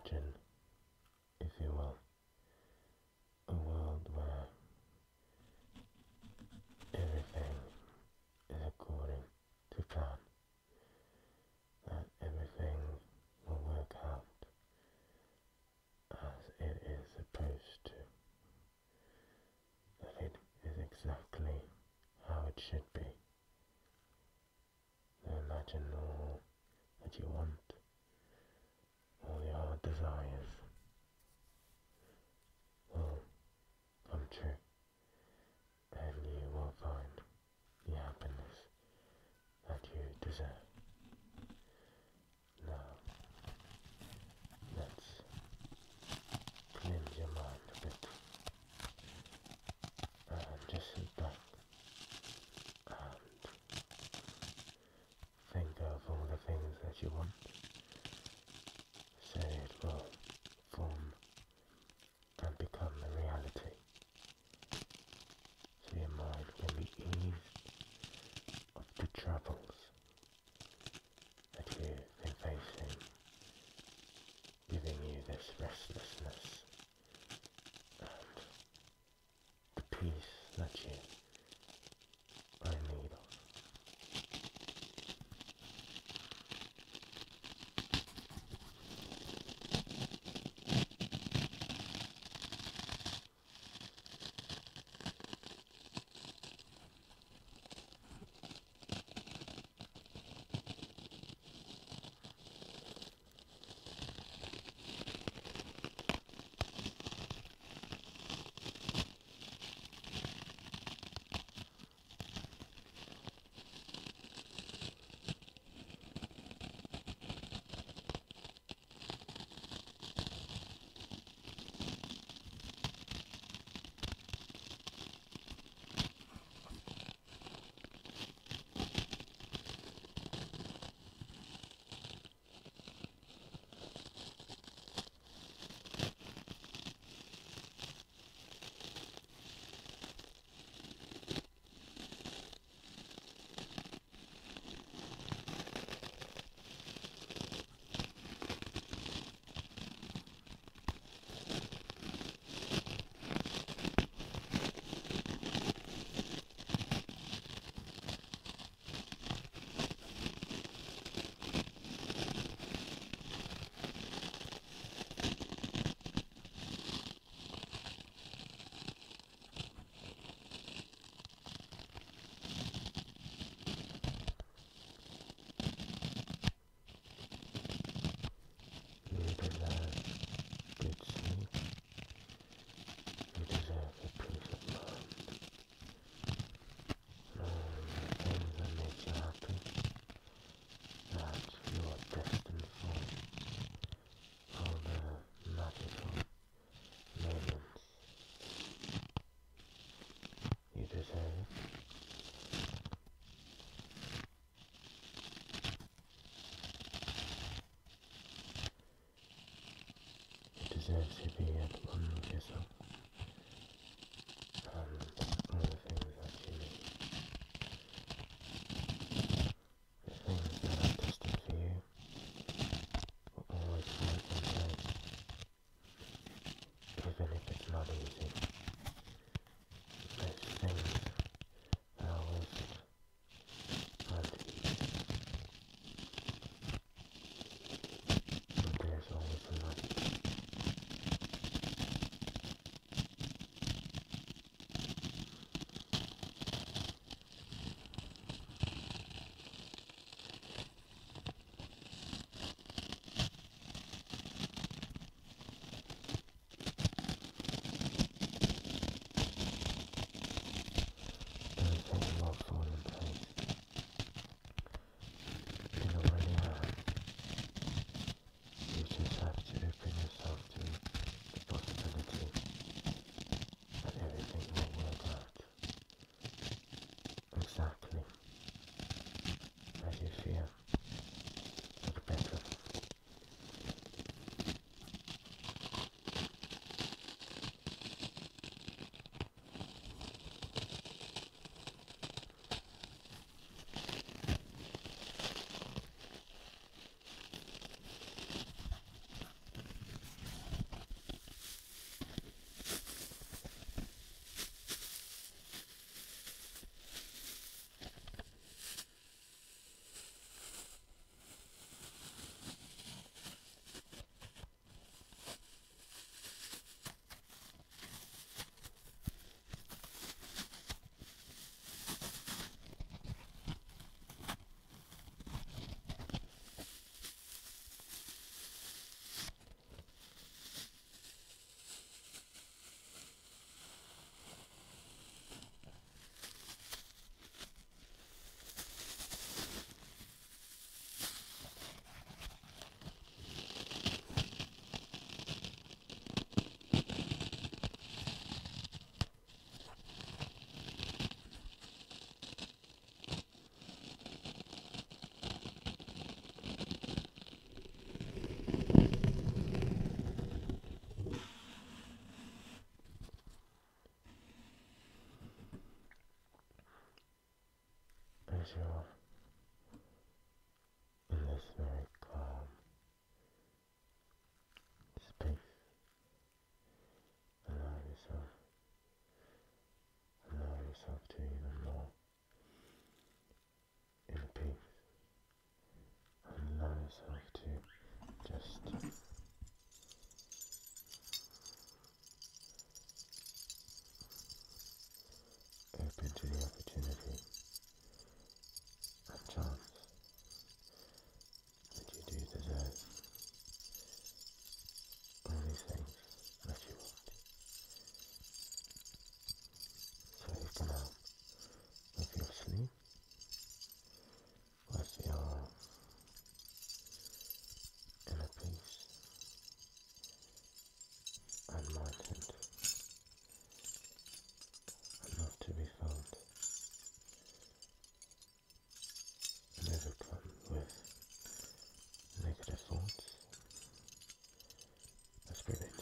imagine, if you will, a world where everything is according to plan, that everything will work out as it is supposed to, that it is exactly how it should be. Imagine all that you want jersey भी है दोनों के साथ yourself that's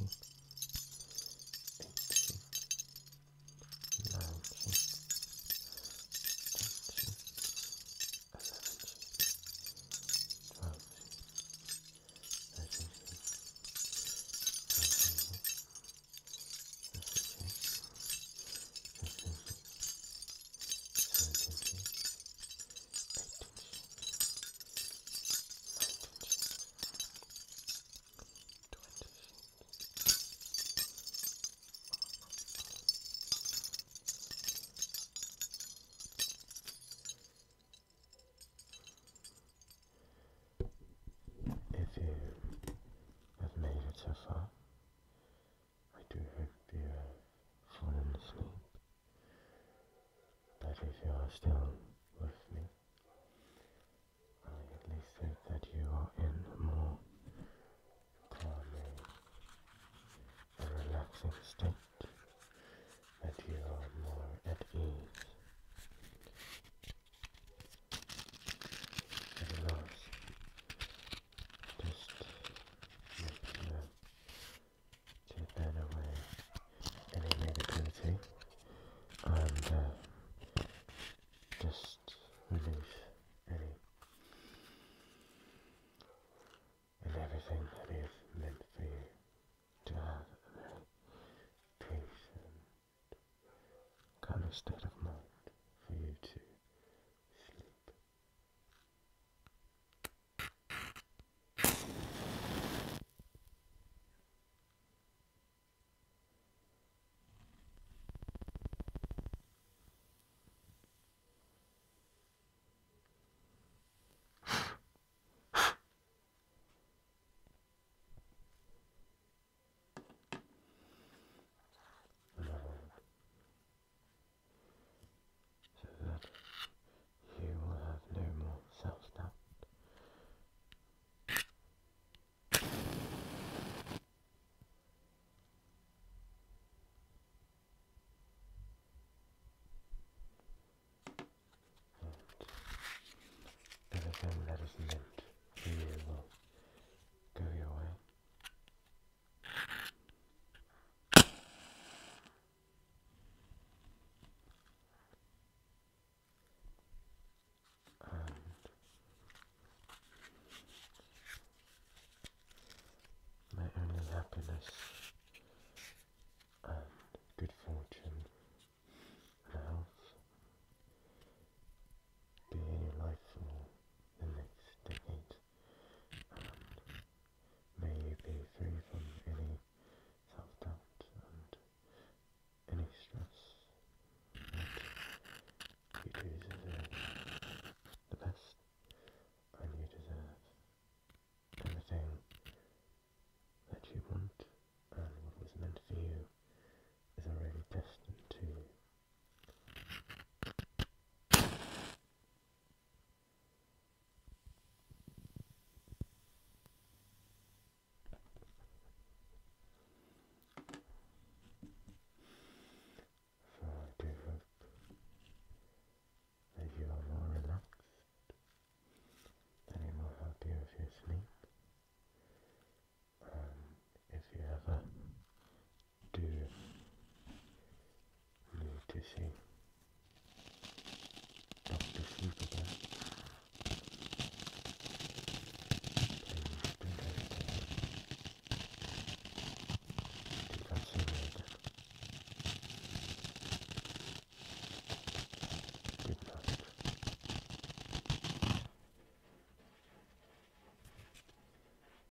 seven state of